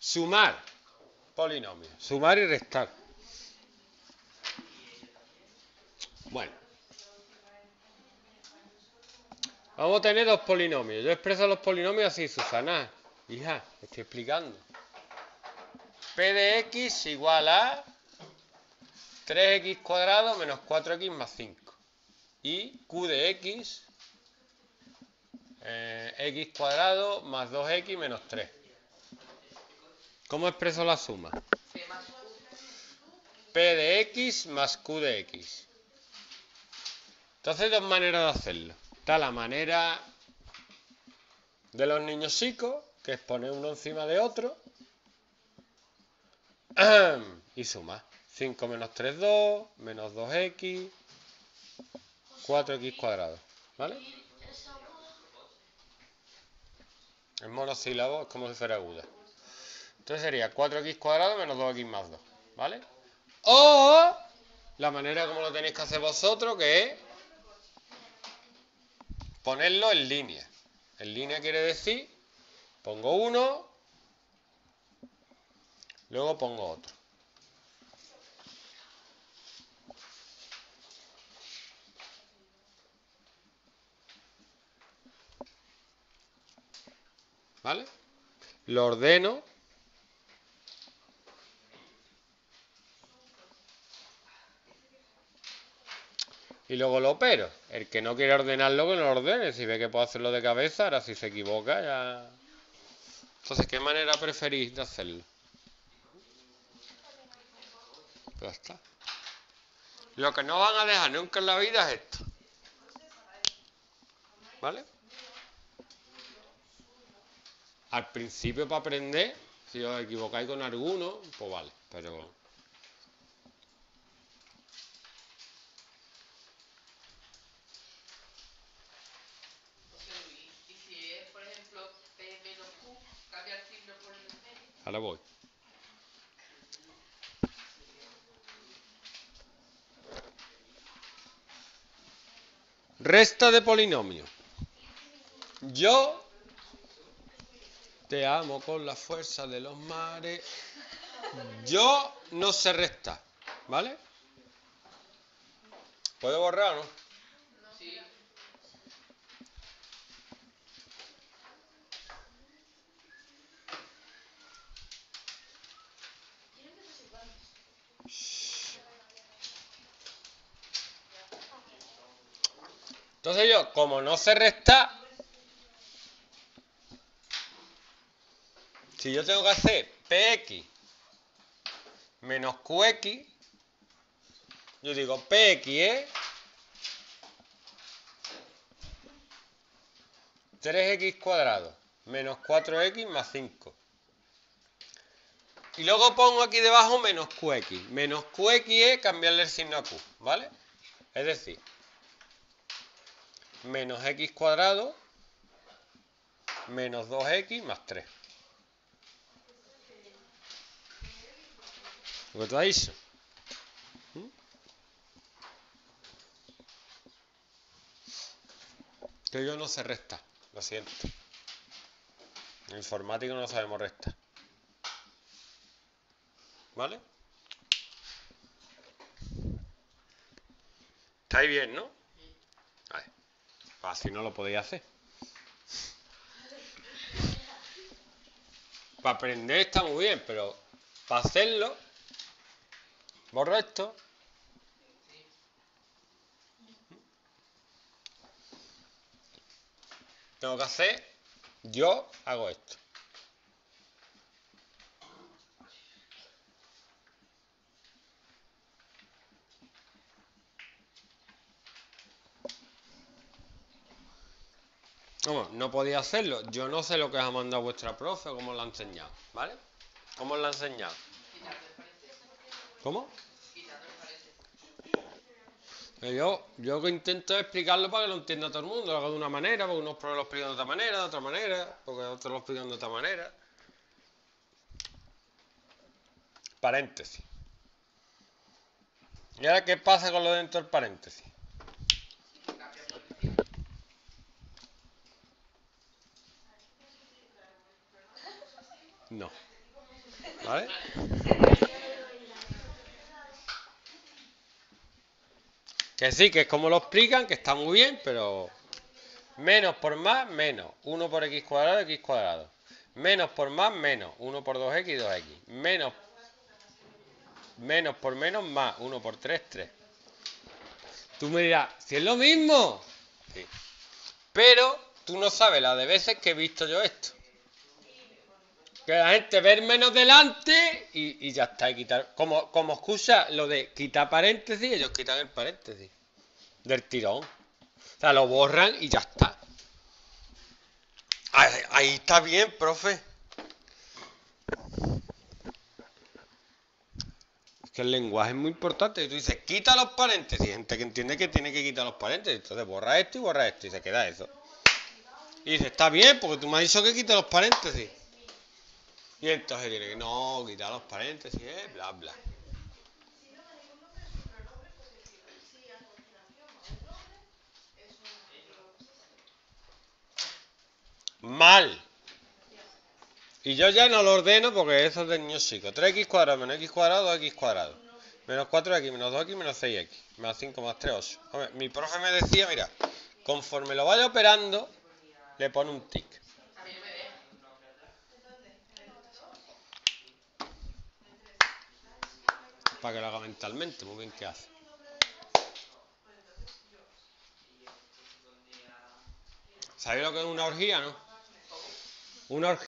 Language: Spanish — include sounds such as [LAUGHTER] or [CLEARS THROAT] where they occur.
Sumar polinomios. Sumar y restar. Bueno. Vamos a tener dos polinomios. Yo expreso los polinomios así, Susana. Hija, estoy explicando. P de x igual a 3x cuadrado menos 4x más 5. Y Q de x, eh, x cuadrado más 2x menos 3. ¿Cómo expreso la suma? P de x más Q de x. Entonces hay dos maneras de hacerlo. Está la manera de los niños chicos, que es poner uno encima de otro [CLEARS THROAT] y suma. 5 menos 3, 2, menos 2x, 4x cuadrado. ¿Vale? El monosílabo es como si fuera aguda. Entonces sería 4x cuadrado menos 2x más 2. ¿Vale? O la manera como lo tenéis que hacer vosotros, que es ponerlo en línea. En línea quiere decir, pongo uno, luego pongo otro. ¿Vale? Lo ordeno. Y luego lo opero. El que no quiere ordenarlo, que lo ordene. Si ve que puedo hacerlo de cabeza, ahora si se equivoca, ya. Entonces, ¿qué manera preferís de hacerlo? Ya está. Lo que no van a dejar nunca en la vida es esto. ¿Vale? Al principio para aprender, si os equivocáis con alguno, pues vale, pero... Ahora voy. Resta de polinomio. Yo te amo con la fuerza de los mares. Yo no sé restar, ¿vale? ¿Puedo borrar o no? Entonces yo, como no sé restar, si yo tengo que hacer px menos qx, yo digo px es 3x cuadrado menos 4x más 5. Y luego pongo aquí debajo menos qx. Menos qx es cambiarle el signo a q, ¿vale? Es decir, menos x cuadrado menos 2x más 3. Lo que tú has dicho. ¿Mm? Que yo no sé restar, lo siento. En informático no sabemos restar. ¿Vale? ¿Estáis bien, no? Así no lo podéis hacer. Para aprender está muy bien, pero para hacerlo, borro esto. Tengo que hacer, yo hago esto. No podía hacerlo. Yo no sé lo que os ha mandado vuestra profe o cómo lo ha enseñado, ¿vale? ¿Cómo lo ha enseñado? ¿Cómo? Eh, Yo, yo que intento explicarlo para que lo entienda todo el mundo, lo hago de una manera, porque unos lo explican de otra manera, de otra manera, porque otros lo explican de otra manera. Paréntesis. ¿Y ahora qué pasa con lo dentro del paréntesis? No. ¿Vale? Que sí, que es como lo explican, que está muy bien, pero menos por más, menos. 1 por x cuadrado, x cuadrado. Menos por más, menos. 1 por 2x, 2x. Menos, menos por menos, más. 1 por 3, 3. Tú me dirás, si es lo mismo. Sí. Pero tú no sabes la de veces que he visto yo esto. Que la gente ve menos delante y, ya está. Y quitar, como, como excusa lo de quitar paréntesis, ellos quitan el paréntesis del tirón. O sea, lo borran y ya está. Ahí, está bien, profe. Es que el lenguaje es muy importante. Y tú dices, quita los paréntesis. Gente que entiende que tiene que quitar los paréntesis. Entonces borra esto y borra esto y se queda eso. Y dice, está bien, porque tú me has dicho que quite los paréntesis. Y entonces tiene que, no, quitar los paréntesis, eh, bla, bla. Mal. Y yo ya no lo ordeno porque eso es de niño chico. 3x cuadrado menos x cuadrado, 2x cuadrado. Menos 4x, menos 2x, menos 6x. Más 5 más 3, 8. Hombre, mi profe me decía, mira, conforme lo vaya operando, le pone un tic. Para que lo haga mentalmente, muy bien que hace. ¿Sabéis lo que es una orgía, no? Una orgía